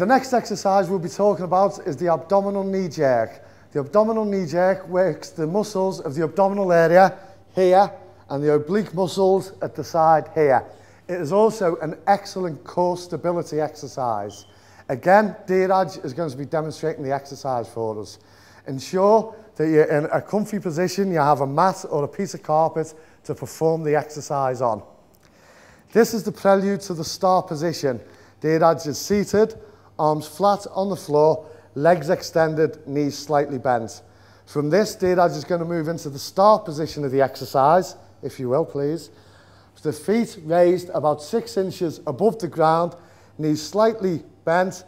The next exercise we'll be talking about is the abdominal knee jerk. The abdominal knee jerk works the muscles of the abdominal area here and the oblique muscles at the side here. It is also an excellent core stability exercise. Again, Dheeraj is going to be demonstrating the exercise for us. Ensure that you're in a comfy position, you have a mat or a piece of carpet to perform the exercise on. This is the prelude to the star position. Dheeraj is seated, arms flat on the floor, legs extended, knees slightly bent. From this, Dheeraj is going to move into the start position of the exercise, if you will, please. The feet raised about six inches above the ground, knees slightly bent,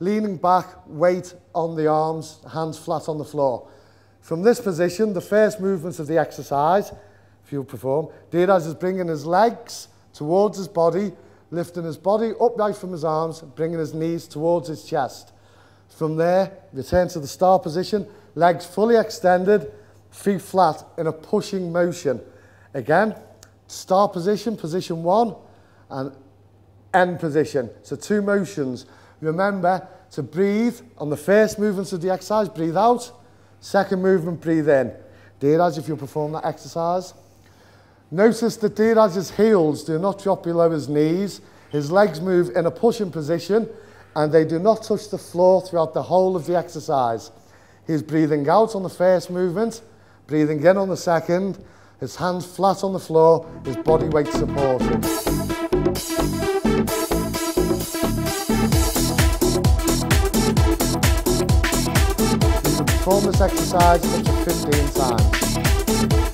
leaning back, weight on the arms, hands flat on the floor. From this position, the first movements of the exercise, if you perform, Dheeraj is bringing his legs towards his body, lifting his body upright from his arms, bringing his knees towards his chest. From there, return to the start position, legs fully extended, feet flat in a pushing motion. Again, start position, position one, and end position. So two motions. Remember to breathe on the first movements of the exercise, breathe out. Second movement, breathe in. Dheeraj, if you perform that exercise. Notice that Dheeraj's heels do not drop below his knees. His legs move in a pushing position and they do not touch the floor throughout the whole of the exercise. He's breathing out on the first movement, breathing in on the second, his hands flat on the floor, his body weight supported. You can Perform this exercise up to 15 times.